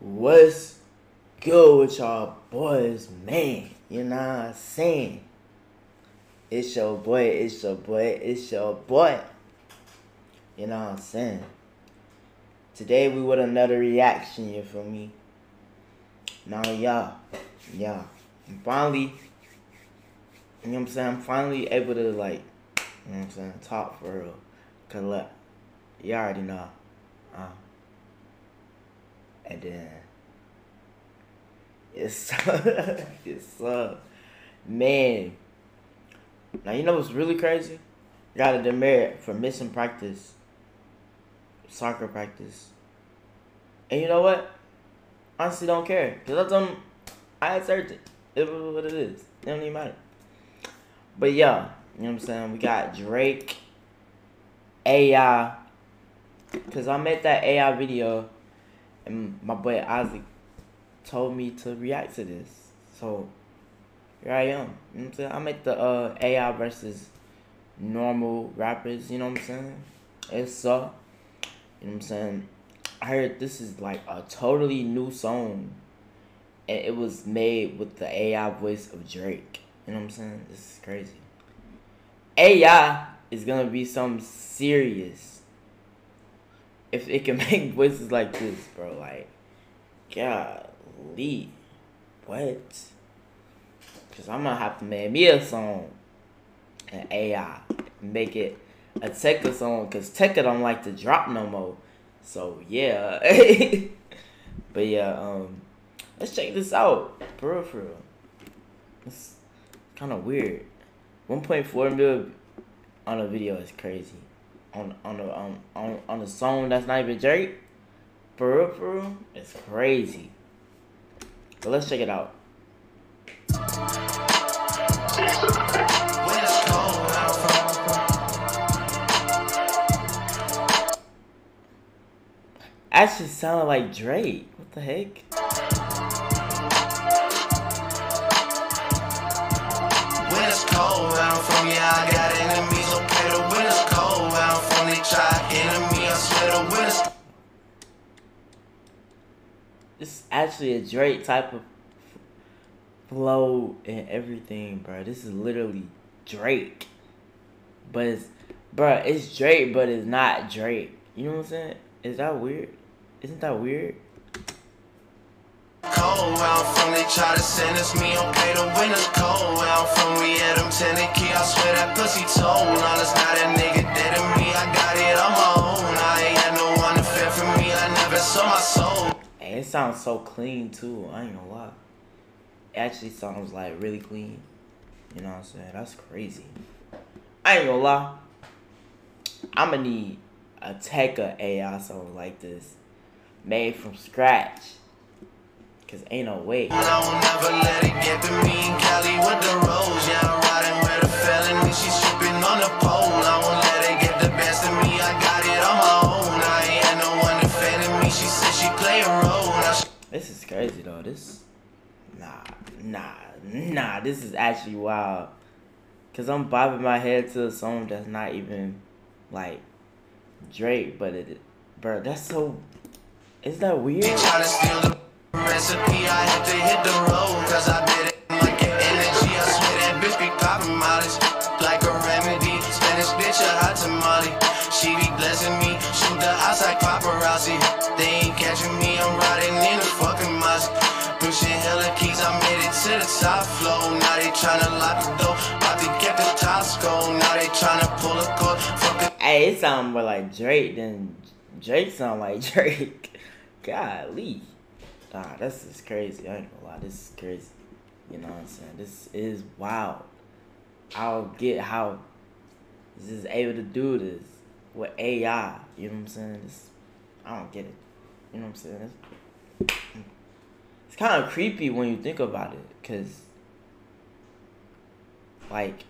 What's good with y'all boys, man? You know what I'm saying? It's your boy, it's your boy, it's your boy. You know what I'm saying? Today we with another reaction, you feel me? Now y'all, y'all, I'm finally, you know what I'm saying? I'm finally able to like, you know what I'm saying, talk for real. Cause look, you already know. Uh, and then it's it's uh man. Now you know what's really crazy? Got a demerit for missing practice, soccer practice. And you know what? Honestly, don't care because I him I had surgery. It was what it is. It don't even matter. But yeah, you know what I'm saying. We got Drake, AI. Cause I made that AI video and my boy Isaac told me to react to this. So here I am. You know I'm saying? I make the uh, AI versus normal rappers, you know what I'm saying? It's uh you know what I'm saying? I heard this is like a totally new song. And it was made with the AI voice of Drake. You know what I'm saying? This is crazy. AI is gonna be something serious if it can make voices like this, bro, like, golly, what? Cause I'm gonna have to make me a song, an AI, make it a Tecca song, cause Tecca don't like to drop no more. So yeah, but yeah, um, let's check this out, for real, for real. It's kind of weird. 1.4 mil on a video is crazy on on a um, on on a song that's not even Drake, for real, for real, it's crazy. So let's check it out. Actually sounded like Drake. What the heck? When it's cold out from yeah, I got actually a Drake type of flow and everything, bro. This is literally Drake. But it's, bro, it's Drake, but it's not Drake. You know what I'm saying? Is that weird? Isn't that weird? Cold out from they try to send us me the cold out from we had them key I swear that pussy told not a nigga dead me I got it on my own I ain't had no one to fend for me I never saw my soul hey, it sounds so clean too. I ain't gonna lie. It actually sounds like really clean. You know what I'm saying? That's crazy. I ain't gonna lie. I'ma need a Tecca AI song like this made from scratch. Cause ain't no way. Is. This nah nah nah. This is actually wild. Cause I'm bobbing my head to a song that's not even like Drake, but it, bro, that's so. Is that weird? Recipe, lock the door, about to get the. Now they tryna pull a cord. Hey, it sound more like Drake than Drake sound like Drake. Golly. Nah, this is crazy. I ain't gonna lie, this is crazy. You know what I'm saying? This is wild. I don't get how this is able to do this with AI. You know what I'm saying? This, I don't get it. You know what I'm saying? It's, it's kind of creepy when you think about it, cause like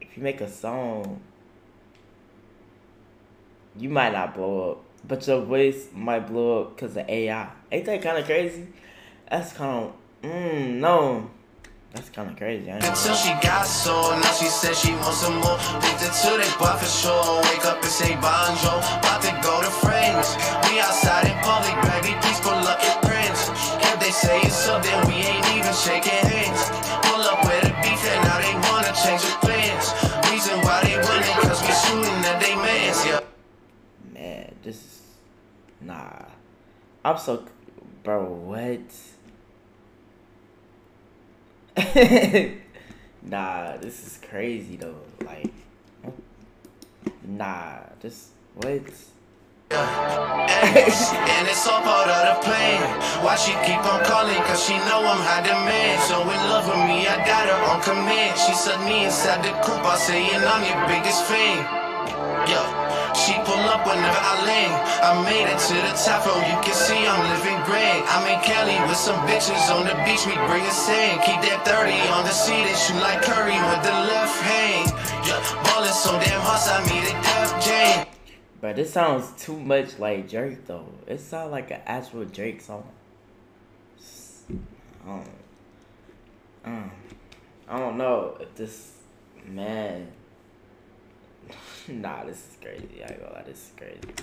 if you make a song, you might not blow up, but your voice might blow up because of AI. Ain't that kind of crazy? That's kind of mm, no. That's kind of crazy. Until she got so now she said she wants some more. Addicted to that bar for sure. Wake up and say bonjo. About to go to friends. We outside in public, baby. If they say it's then we ain't even shaking. I'm so. Bro, what? nah, this is crazy though. Like, nah, just what? and it's all part of the plan. Why she keep on calling? Cause she know I'm high demand. So in love with me, I got her on command. She said me inside the coupe, I saying I'm your biggest fan. Yo, she pull up whenever I land. I made it to the top, oh, you can see I'm living grand. I'm in Cali with some bitches on the beach, we bring a sand. Keep that 30 on the seat and shoot like Curry with the left hand. Yeah, ballin' so damn hard, I meet a Def Jam. But this sounds too much like Drake though. It sounds like an actual Drake song. I don't, I don't know if this man. Nah, this is crazy. I ain't gonna lie, this is crazy.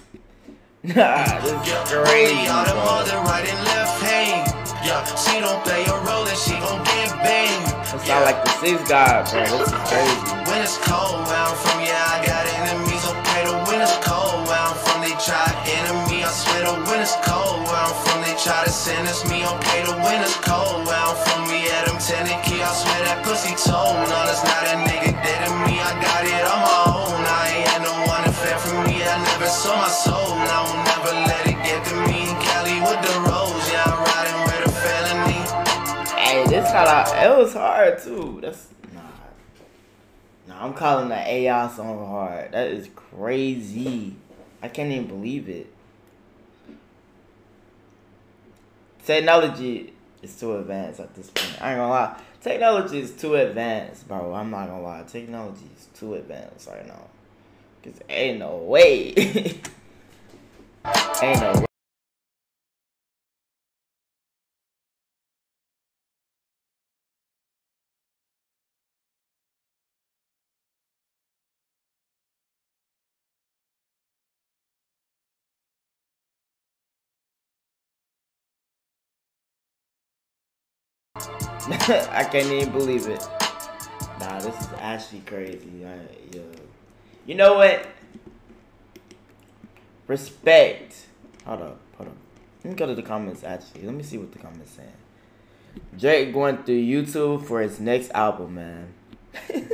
Nah, this is crazy. All the mother right and left hand. Yeah, she don't play a role and she gon' get banged. It sound like the six god, bro. This is crazy. When it's cold where from, yeah, I got enemies. Okay, the when it's cold where from, they try to enemy. I swear the when it's cold where from, they try to sentence me. Okay, the when it's cold where from, me at them Tennessee. I swear that pussy told. No, that's not a my soul. And I will never let it get to me. With the rose, yeah, I'm riding with a felony. Hey, this kind of it was hard too. That's nah, nah. I'm calling the AI song hard. That is crazy. I can't even believe it. Technology is too advanced at this point. I ain't gonna lie. Technology is too advanced, bro. I'm not gonna lie. Technology is too advanced right now. Cause ain't no way. ain't no way. I can't even believe it. Nah, this is actually crazy. I, yo. You know what? Respect. Hold up, hold up. Let me go to the comments actually. Let me see what the comments saying. Drake going through YouTube for his next album, man.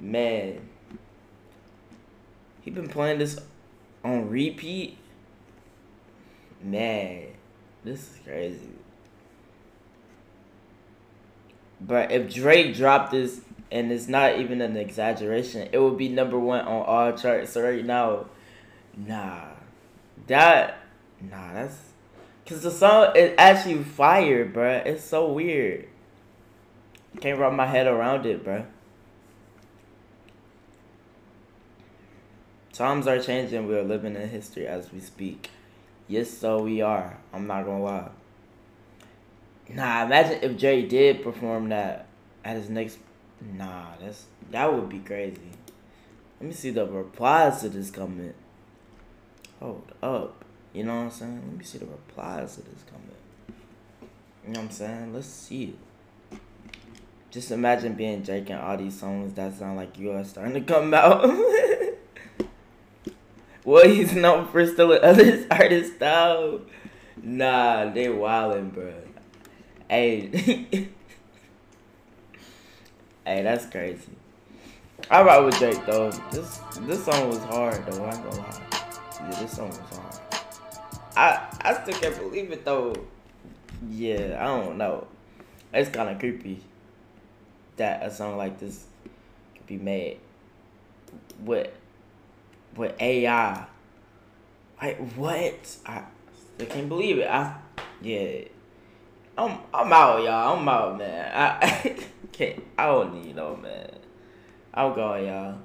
man. He been playing this on repeat. Man, this is crazy. But if Drake dropped this, and it's not even an exaggeration, it would be number one on all charts right now. Nah, that nah, that's cause the song is actually fire, bruh. It's so weird. Can't wrap my head around it, bruh. Times are changing. We are living in history as we speak. Yes, so we are. I'm not gonna lie. Nah, imagine if Jay did perform that at his next. Nah, that's that would be crazy. Let me see the replies to this comment. Hold up, you know what I'm saying? Let me see the replies to this comment. You know what I'm saying? Let's see. Just imagine being Drake and all these songs that sound like you are starting to come out. well, he's known for stealing others' artists' style. Nah, they wildin', bro. Hey, hey, that's crazy. I ride with Drake though. This this song was hard though. I gonna lie. Yeah, this song was hard. I I still can't believe it though. Yeah, I don't know. It's kind of creepy that a song like this could be made with with AI. Like what? I can't believe it. I yeah. I'm I'm out, y'all. I'm out, man. I can't. I don't need no man. I'm going, y'all.